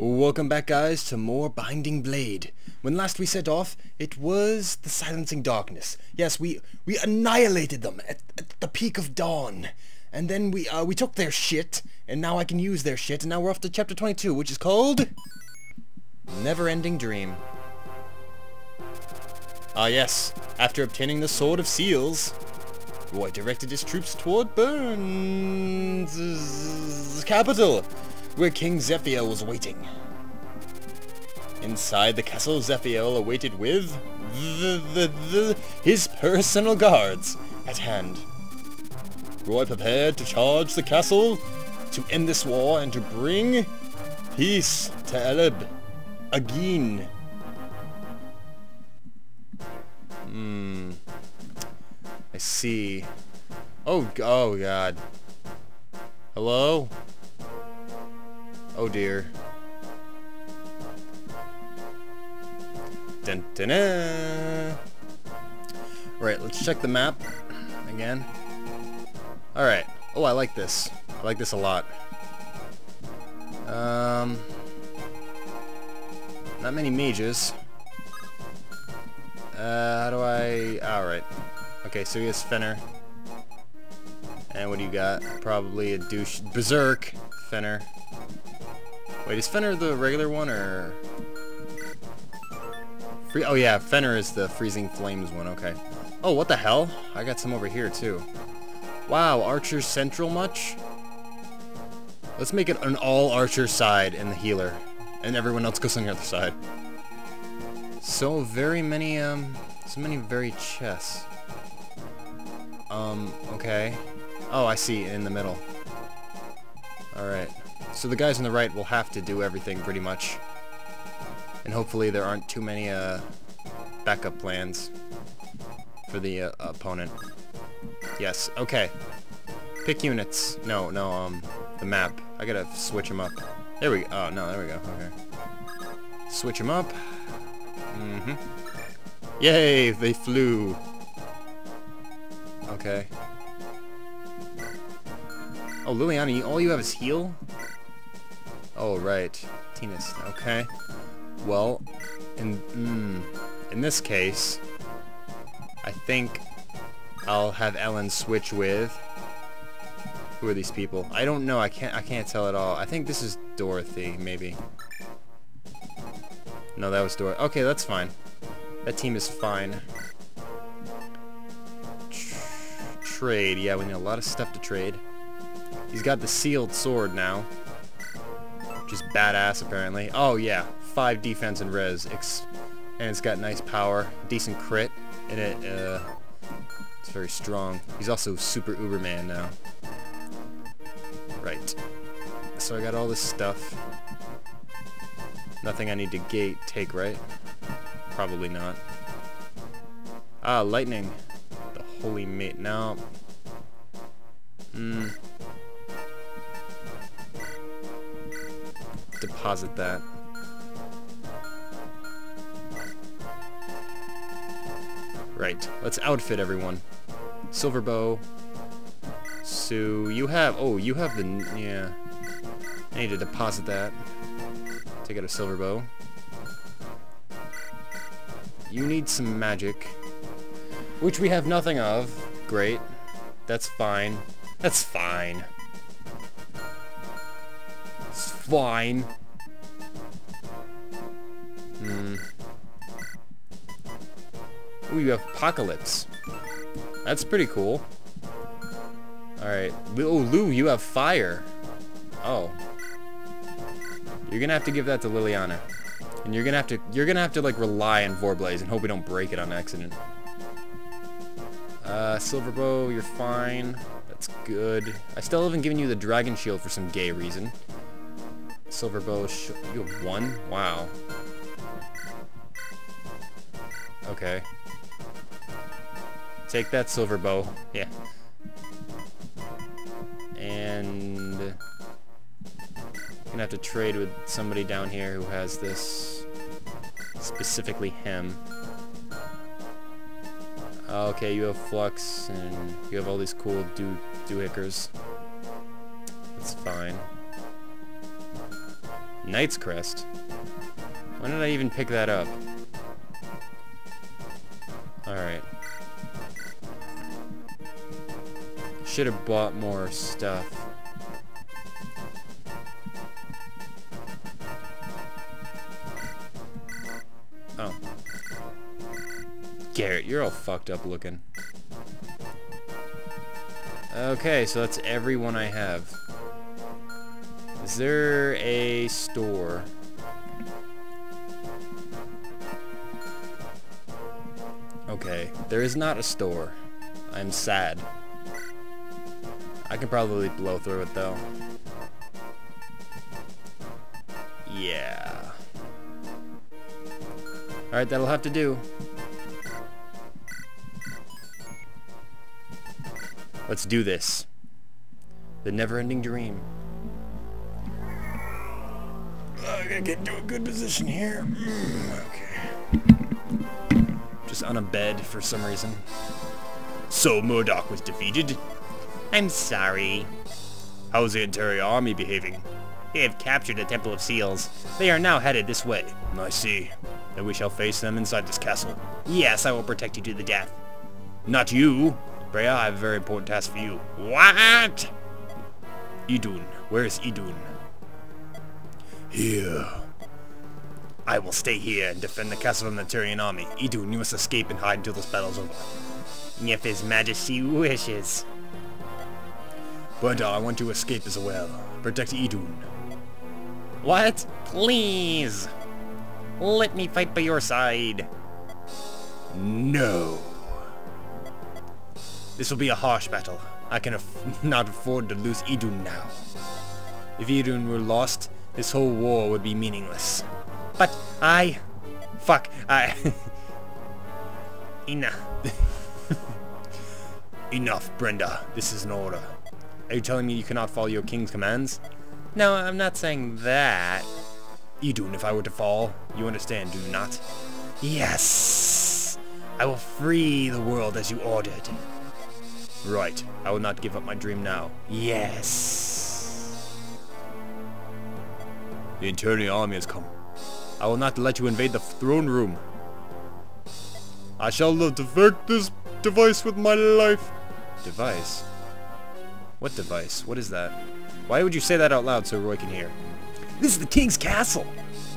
Welcome back guys to more Binding Blade. When last we set off, it was the Silencing Darkness. Yes, we we annihilated them at, at the peak of dawn. And then we uh, we took their shit, and now I can use their shit, and now we're off to chapter 22, which is called... Never Ending Dream. Ah yes, after obtaining the Sword of Seals, Roy directed his troops toward Bern's capital, where King Zephiel was waiting. Inside the castle, Zephiel awaited with the, the, the, his personal guards at hand. Roy prepared to charge the castle to end this war and to bring peace to Elibe again. Hmm. I see. Oh, oh god. Hello? Oh dear. Dun, dun. Right, let's check the map again. Alright. Oh, I like this. I like this a lot. Um, not many mages. Uh, how do I... Alright. Okay, so he has Fenner. And what do you got? Probably a douche... Berserk! Fenner. Wait, is Fenner the regular one, or... Free oh yeah, Fenner is the Freezing Flames one, okay. Oh, what the hell? I got some over here, too. Wow, Archer Central much? Let's make it an all-Archer side and the healer. And everyone else goes on the other side. So very many, um... So many very chests. Um, okay. Oh, I see, in the middle. Alright. So the guys on the right will have to do everything pretty much. And hopefully there aren't too many uh, backup plans for the uh, opponent. Yes, okay. Pick units. No, no, um, the map. I gotta switch them up. There we go. Oh, no, there we go. Okay. Switch them up. Mm-hmm. Yay, they flew. Okay. Oh, Lilina, all you have is heal? Oh, right. Tinas. Okay. Well, in mm, in this case, I think I'll have Ellen switch with. Who are these people? I don't know. I can't. I can't tell at all. I think this is Dorothy, maybe. No, that was Dorothy. Okay, that's fine. That team is fine. Tr trade. Yeah, we need a lot of stuff to trade. He's got the sealed sword now. Just badass, apparently. Oh, yeah. 5 defense and res. Ex and it's got nice power. Decent crit. And it, uh... It's very strong. He's also super Uberman now. Right. So I got all this stuff. Nothing I need to gate take, right? Probably not. Ah, lightning. The holy mate. Now... Hmm. Deposit that. Right, let's outfit everyone. Silver bow. So you have, oh, you have the, yeah. I need to deposit that. Take out a silver bow. You need some magic. Which we have nothing of. Great. That's fine. That's fine fine. Hmm. Ooh, you have Apocalypse. That's pretty cool. Alright. Oh, Lugh, you have Fire. Oh. You're gonna have to give that to Lilina. And you're gonna have to, you're gonna have to, like, rely on Forblaze and hope we don't break it on accident. Uh, Silver Bow, you're fine. That's good. I still haven't given you the Dragon Shield for some gay reason. Silver bow. you have one? Wow. Okay. Take that silver bow. Yeah. And... Gonna have to trade with somebody down here who has this. Specifically him. Okay, you have Flux, and you have all these cool do doohickers. That's fine. Knight's Crest? When did I even pick that up? Alright. Should have bought more stuff. Oh. Garret, you're all fucked up looking. Okay, so that's everyone I have. Is there a store? Okay, there is not a store. I'm sad. I can probably blow through it though. Yeah. Alright, that'll have to do. Let's do this. The never-ending dream. I gotta get into a good position here. Mm, okay. Just on a bed for some reason. So Murdock was defeated? I'm sorry. How's the entire army behaving? They have captured the Temple of Seals. They are now headed this way. I see. Then we shall face them inside this castle. Yes, I will protect you to the death. Not you. Freya, I have a very important task for you. What? Idun. Where is Idun? Here. I will stay here and defend the castle from the Etrurian army. Idun, you must escape and hide until this battle's over. If his majesty wishes. But I want to escape as well. Protect Idun. What? Please! Let me fight by your side. No. This will be a harsh battle. I can af not afford to lose Idun now. If Idun were lost, this whole war would be meaningless. But I... Fuck, I... Enough. Enough, Brunnya. This is an order. Are you telling me you cannot follow your king's commands? No, I'm not saying that. Idun, if I were to fall, you understand, do you not? Yes! I will free the world as you ordered. Right. I will not give up my dream now. Yes! The Etrurian army has come. I will not let you invade the throne room. I shall defect this device with my life. Device? What device? What is that? Why would you say that out loud so Roy can hear? This is the king's castle!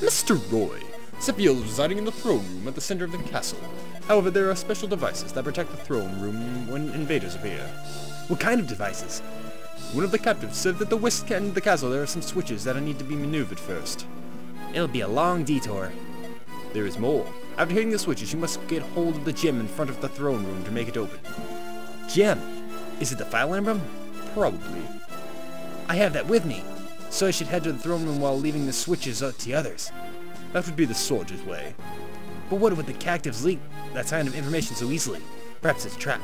Mr. Roy, Scipio is residing in the throne room at the center of the castle. However, there are special devices that protect the throne room when invaders appear. What kind of devices? One of the captives said that the west end of the castle there are some switches that I need to be maneuvered first. It'll be a long detour. There is more. After hitting the switches, you must get hold of the gem in front of the throne room to make it open. Gem? Is it the Fire Emblem? Probably. I have that with me, so I should head to the throne room while leaving the switches up to others. That would be the soldier's way. But what would the captives leak that kind of information so easily? Perhaps it's a trap.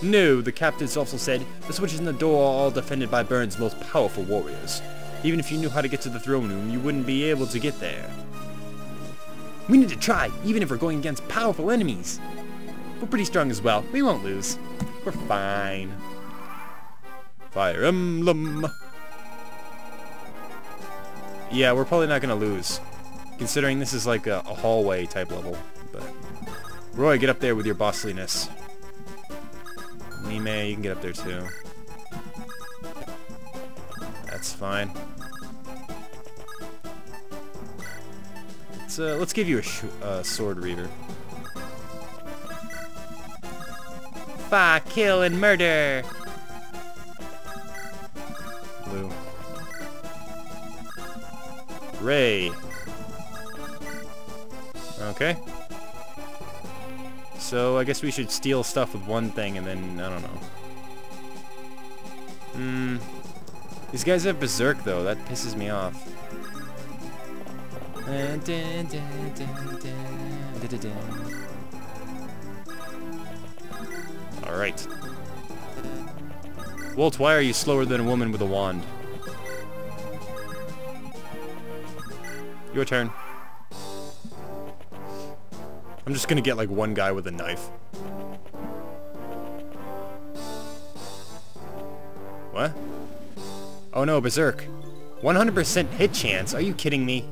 No, the captives also said the switches in the door are all defended by Bern's most powerful warriors. Even if you knew how to get to the throne room, you wouldn't be able to get there. We need to try, even if we're going against powerful enemies. We're pretty strong as well. We won't lose. We're fine. Fire Emblem. Yeah, we're probably not going to lose. Considering this is like a, a, hallway type level. But Roy, get up there with your bossliness. Mime, you can get up there too. That's fine. Let's, let's give you a uh, Sword Reaver. Fire, kill, and murder! Blue. Ray. Okay. So I guess we should steal stuff with one thing and then, I don't know. Hmm. These guys have Berserk though, that pisses me off. Alright. Wolt, why are you slower than a woman with a wand? Your turn. I'm just gonna get like one guy with a knife. What? Oh no, Berserk. 100% hit chance? Are you kidding me?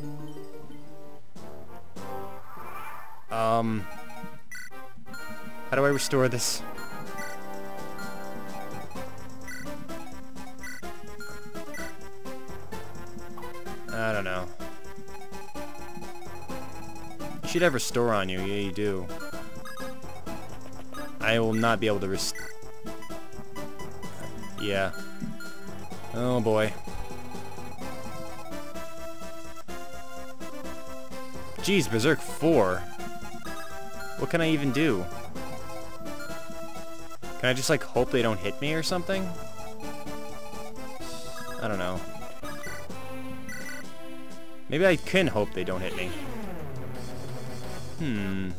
Um... How do I restore this? Should have restore on you. Yeah, you do. I will not be able to rest... Yeah. Oh boy. Jeez, Berserk 4. What can I even do? Can I just like hope they don't hit me or something? I don't know. Maybe I can hope they don't hit me. Hmm.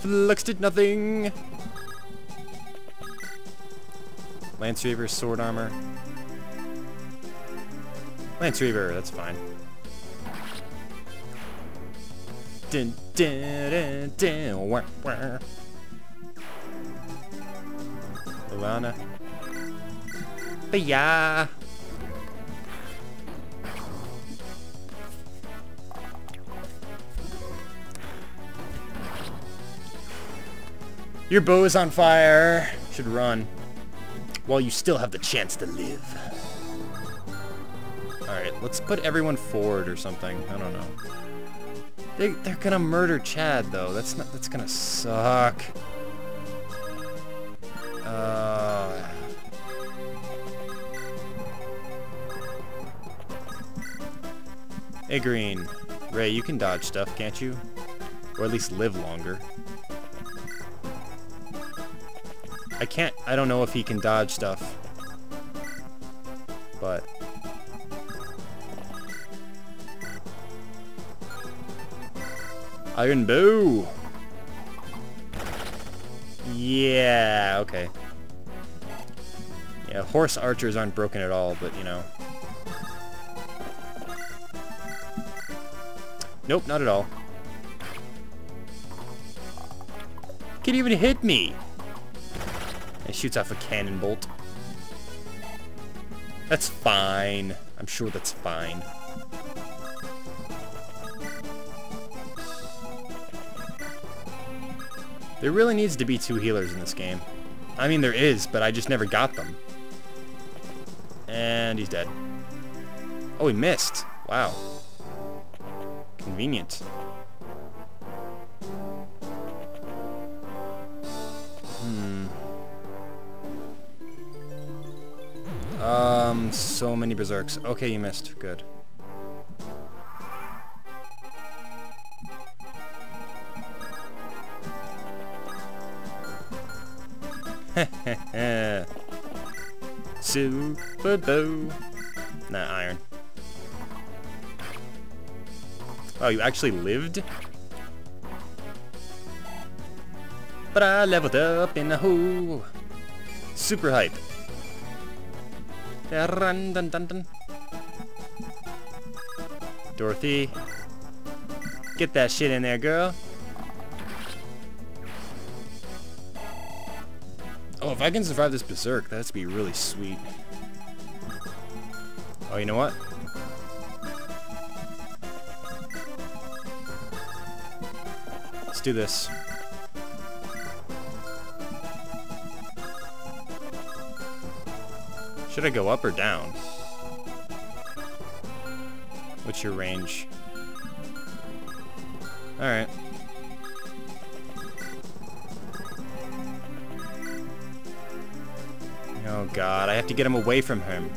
Flux did nothing! Lance Reaver, Sword Armor. Lance Reaver, that's fine. Dun, dun, dun, dun, wah, wah. Alana. But yeah. Your bow is on fire. Should run. While you still have the chance to live. Alright, let's put everyone forward or something. I don't know. They, they're gonna murder Chad, though. That's not. That's gonna suck. Uh... Hey, Green. Ray, you can dodge stuff, can't you? Or at least live longer. I can't, I don't know if he can dodge stuff. But... Iron Bow! Yeah, okay. Yeah, horse archers aren't broken at all, but you know. Nope, not at all. Can't even hit me! It shoots off a cannon bolt. That's fine. I'm sure that's fine. There really needs to be two healers in this game. I mean, there is, but I just never got them. And he's dead. Oh, he missed. Wow. Convenient. Um, so many berserks. Okay, you missed. Good. Super bow. Nah, iron. Oh, you actually lived? But I leveled up in the hole. Super hype. Dun, dun, dun. Dorothy. Get that shit in there, girl. Oh, if I can survive this berserk, that'd be really sweet. Oh, you know what? Let's do this. Should I go up or down? What's your range? Alright. Oh god, I have to get him away from him.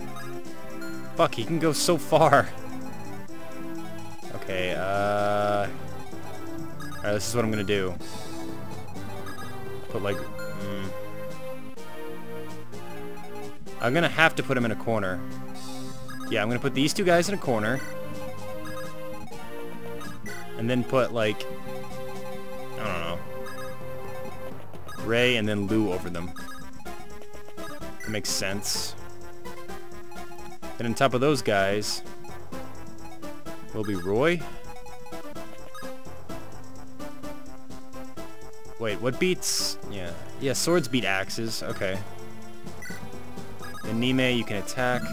Fuck, he can go so far. Okay, uh... Alright, this is what I'm gonna do. Put like... I'm gonna have to put him in a corner. Yeah, I'm gonna put these two guys in a corner. And then put, like... I don't know. Ray and then Lugh over them. That makes sense. And on top of those guys... Will be Roy? Wait, what beats... Yeah. Yeah, swords beat axes. Okay. Anime, you can attack.